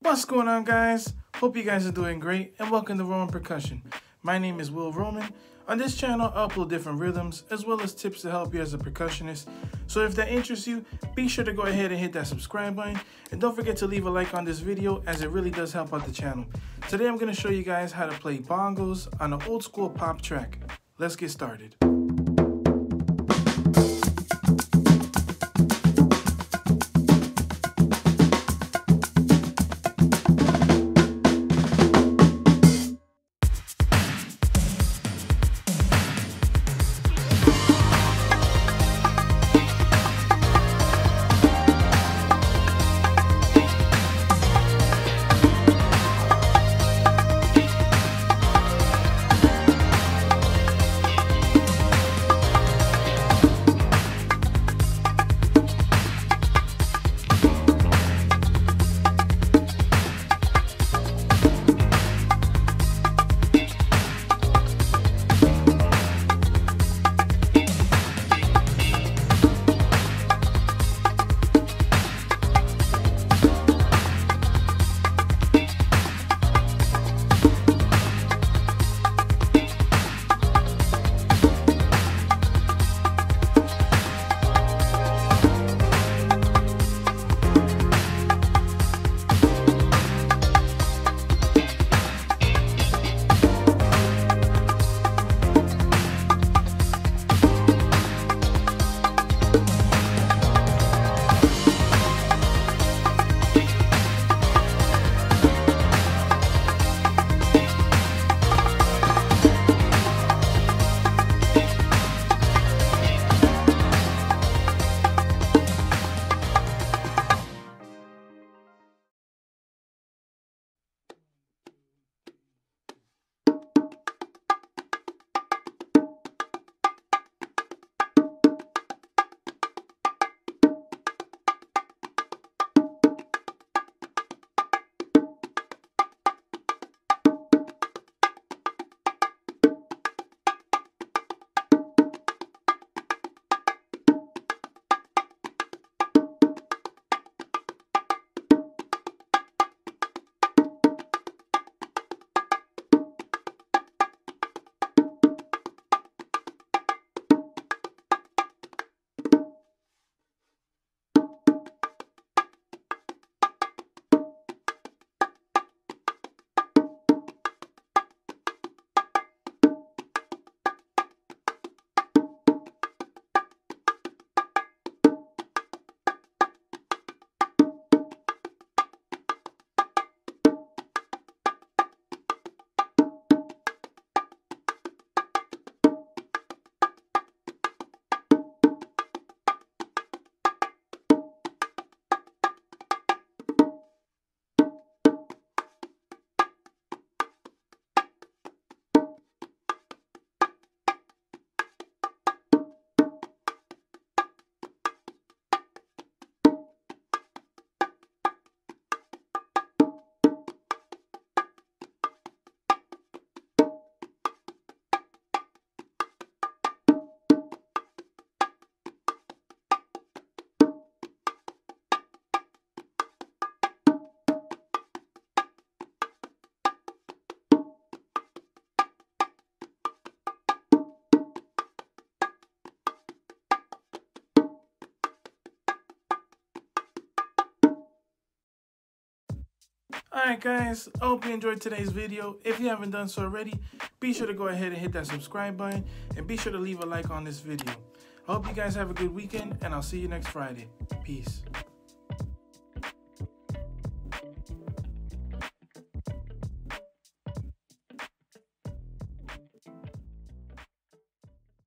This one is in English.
What's going on, guys? Hope you guys are doing great and welcome to Roman Percussion. My name is Will Roman. On this channel, I upload different rhythms as well as tips to help you as a percussionist. So if that interests you, be sure to go ahead and hit that subscribe button and don't forget to leave a like on this video as it really does help out the channel. Today I'm going to show you guys how to play bongos on an old school pop track. Let's get started. Alright guys, I hope you enjoyed today's video. If you haven't done so already, be sure to go ahead and hit that subscribe button and be sure to leave a like on this video. I hope you guys have a good weekend and I'll see you next Friday. Peace.